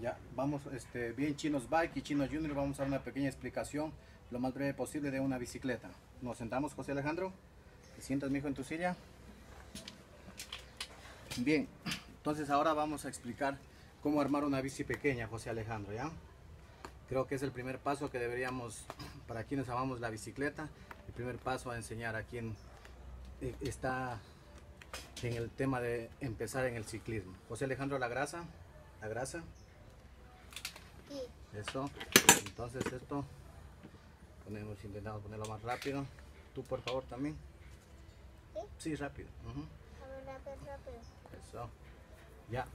Ya, vamos, este, bien Chinos Bike y Chino Junior, vamos a dar una pequeña explicación, lo más breve posible, de una bicicleta. Nos sentamos, José Alejandro. ¿Te sientas, mijo, en tu silla? Bien, entonces ahora vamos a explicar cómo armar una bici pequeña, José Alejandro, ¿ya? Creo que es el primer paso que deberíamos, para quienes amamos la bicicleta, el primer paso a enseñar a quien eh, está en el tema de empezar en el ciclismo. José Alejandro, la grasa, la grasa. Eso. Entonces esto ponemos, intentamos ponerlo más rápido. Tú por favor también. ¿Sí? Sí, rápido. Ujú. A ver, rápido, rápido. Eso. Ya.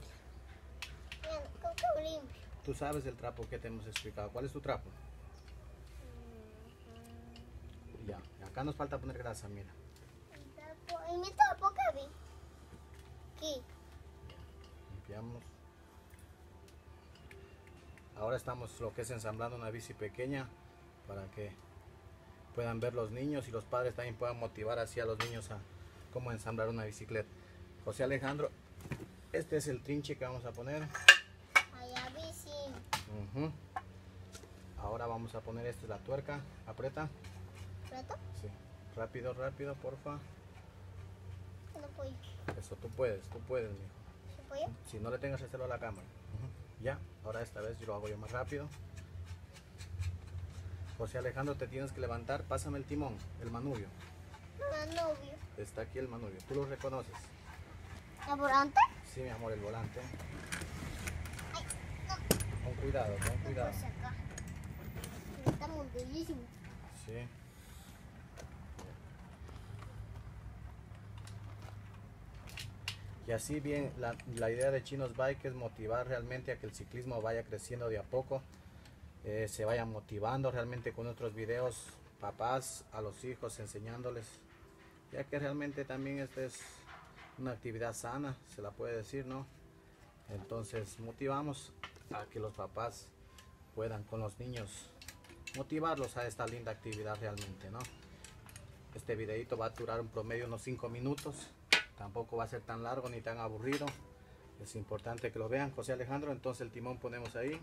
Bien, ¿con qué limpio? Tú sabes el trapo que te hemos explicado. ¿Cuál es tu trapo? Ya. Acá nos falta poner grasa, mira. ¿Y mi qué vi? Aquí. Limpiamos. Ahora estamos lo que es ensamblando una bici pequeña para que puedan ver los niños y los padres también puedan motivar así a los niños a cómo ensamblar una bicicleta. José Alejandro, este es el trinche que vamos a poner. Allá bici. Ahora vamos a poner esta es la tuerca. Aprieta. ¿Plato? Sí. Rápido, rápido, porfa. No puedo. Eso tú puedes, tú puedes, mijo. ¿Se puede? Si no le tengas que hacerlo a la cámara. Ya, ahora esta vez yo lo hago yo más rápido. José Alejandro, te tienes que levantar. Pásame el timón, el manubrio. Una novio. Está aquí el manubrio. ¿Tú lo reconoces? ¿La volante? Sí, mi amor, el volante. Ay, no. Con cuidado, con cuidado. Está muy bellísimo. Sí. Y así bien, la, la idea de Chinos Bike es motivar realmente a que el ciclismo vaya creciendo de a poco, eh, se vaya motivando realmente con otros videos, papás a los hijos enseñándoles, ya que realmente también esta es una actividad sana, se la puede decir, ¿no? Entonces motivamos a que los papás puedan con los niños motivarlos a esta linda actividad realmente, ¿no? Este videito va a durar un promedio unos 5 minutos, tampoco va a ser tan largo ni tan aburrido. Es importante que lo vean, José Alejandro. Entonces el timón ponemos ahí.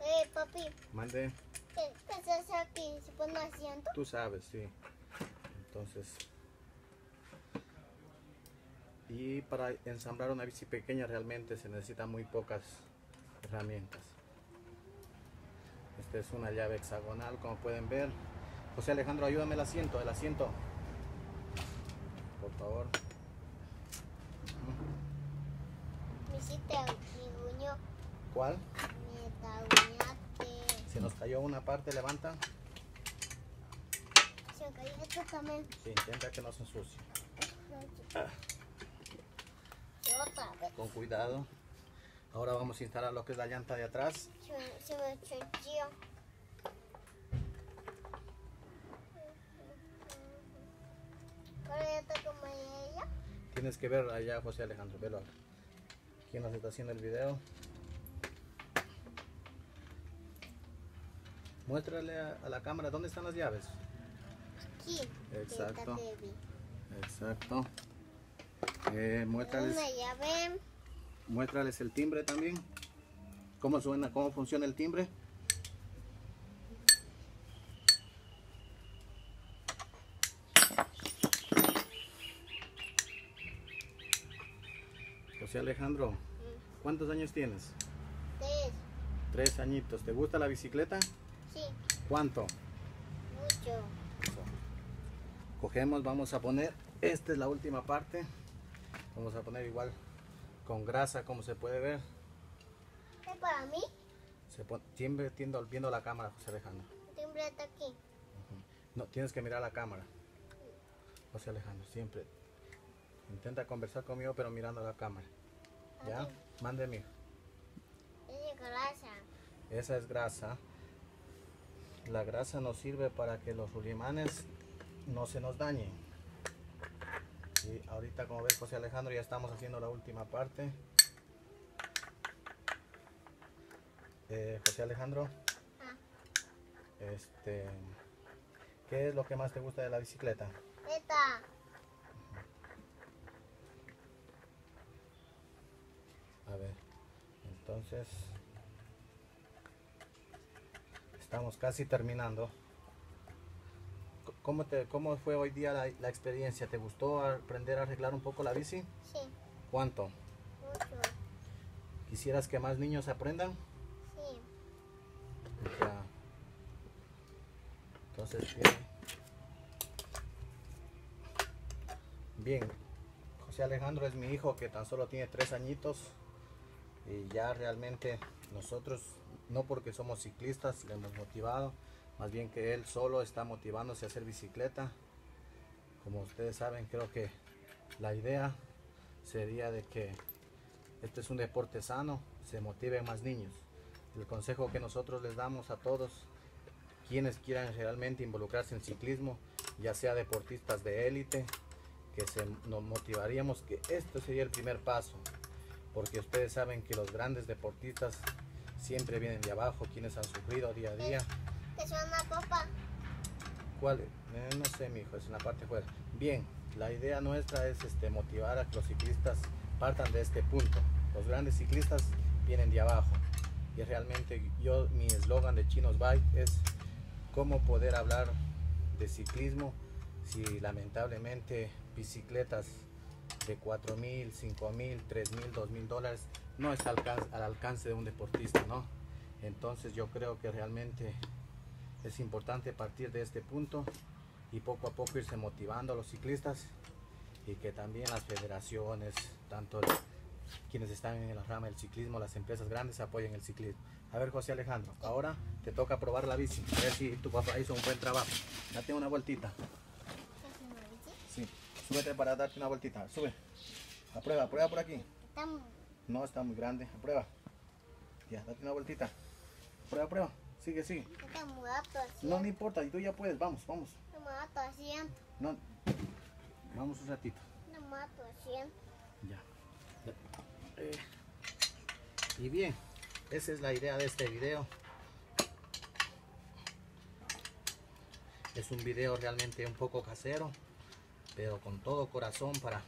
Eh, papi, Mande, ¿qué, qué hace aquí? ¿Se pone asiento? tú sabes, sí. Entonces. Y para ensamblar una bici pequeña realmente se necesitan muy pocas herramientas. Esta es una llave hexagonal, como pueden ver. José Alejandro, ayúdame el asiento, el asiento. Por favor. Me hiciste mi guño. ¿Cuál? Me taguñaste. Se nos cayó una parte, levanta. Se me cayó esto también. Sí, intenta que no se ensucie. Con cuidado. Ahora vamos a instalar lo que es la llanta de atrás. Se me, se me chocheó. ¿Cuál es esta como ella? Tienes que ver allá, José Alejandro, velo. ¿Quién nos está haciendo el video? Muéstrale a, a la cámara dónde están las llaves. Aquí. Exacto. Exacto. Eh, muéstrales, Una llave. muéstrales el timbre también. ¿Cómo suena? ¿Cómo funciona el timbre? José Alejandro, ¿cuántos años tienes? Tres. Tres añitos. ¿Te gusta la bicicleta? Sí. ¿Cuánto? Mucho. Cogemos, vamos a poner, esta es la última parte. Vamos a poner igual con grasa, como se puede ver. ¿Es para mí? Se pone, siempre tiendo, viendo la cámara, José Alejandro. Está aquí. No, tienes que mirar la cámara. José Alejandro, siempre. Intenta conversar conmigo, pero mirando la cámara. ¿Ya? Ok. Mándeme. Es grasa. Esa es grasa. La grasa nos sirve para que los rulimanes no se nos dañen. Y ahorita, como ves, José Alejandro, ya estamos haciendo la última parte. Eh, José Alejandro, Ah, este, ¿qué es lo que más te gusta de la bicicleta? esta. A ver, Entonces, estamos casi terminando. ¿Cómo, te, cómo fue hoy día la, la experiencia? ¿Te gustó aprender a arreglar un poco la bici? Sí, ¿Cuánto? mucho. ¿Quisieras que más niños aprendan? Sí. Ya. Entonces, bien. Bien. José Alejandro es mi hijo que tan solo tiene tres añitos. Y ya realmente nosotros, no porque somos ciclistas, le hemos motivado. Más bien que él solo está motivándose a hacer bicicleta. Como ustedes saben, creo que la idea sería de que este es un deporte sano, se motiven más niños. El consejo que nosotros les damos a todos quienes quieran realmente involucrarse en ciclismo, ya sea deportistas de élite, que se, nos motivaríamos que esto sería el primer paso, porque ustedes saben que los grandes deportistas siempre vienen de abajo, quienes han sufrido día a día. ¿Te suena, papá? ¿Cuál? Eh, no sé, mi hijo, es en la parte fuera. Bien, la idea nuestra es este, motivar a que los ciclistas partan de este punto. Los grandes ciclistas vienen de abajo. Y realmente yo, mi eslogan de Chinos Bike es cómo poder hablar de ciclismo si lamentablemente bicicletas de 4 mil, 5 mil, 3 mil, 2 mil dólares no está al alcance, al alcance de un deportista, ¿no? Entonces yo creo que realmente es importante partir de este punto y poco a poco irse motivando a los ciclistas y que también las federaciones, tanto quienes están en la rama del ciclismo, las empresas grandes apoyen el ciclismo. A ver, José Alejandro, ahora te toca probar la bici, a ver si tu papá hizo un buen trabajo. Date una vueltita. ¿Es una bici? Sí, súbete para darte una vueltita. Sube. Aprueba, prueba por aquí. No, está muy grande. Aprueba. Ya, date una vueltita. Prueba, prueba. Sigue, sigue. está muy alto así. No, no importa, y tú ya puedes. Vamos, vamos. Así. No. Vamos un ratito. Así. Ya. Eh, y bien, esa es la idea de este video. Es un video realmente un poco casero, pero con todo corazón para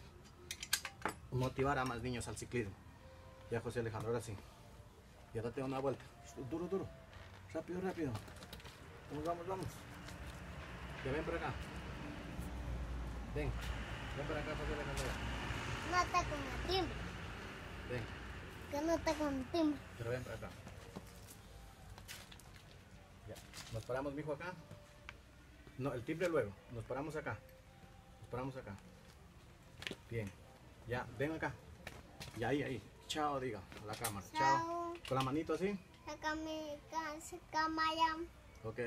motivar a más niños al ciclismo. Ya José Alejandro, ahora sí. Ya date una vuelta. Duro, duro. Rápido, rápido. Vamos, vamos, vamos. Ya ven por acá. Ven. Ven por acá, José Alejandro. No está con el timbre. Ven. Que no está con el timbre. Pero ven para acá. Ya. Nos paramos, mijo, acá. No, el timbre luego. Nos paramos acá. Paramos acá. Bien. Ya, ven acá. Y ahí, ahí. Chao, diga, a la cámara. Chao. Chao. Con la manito así. Sácame ya. Ok.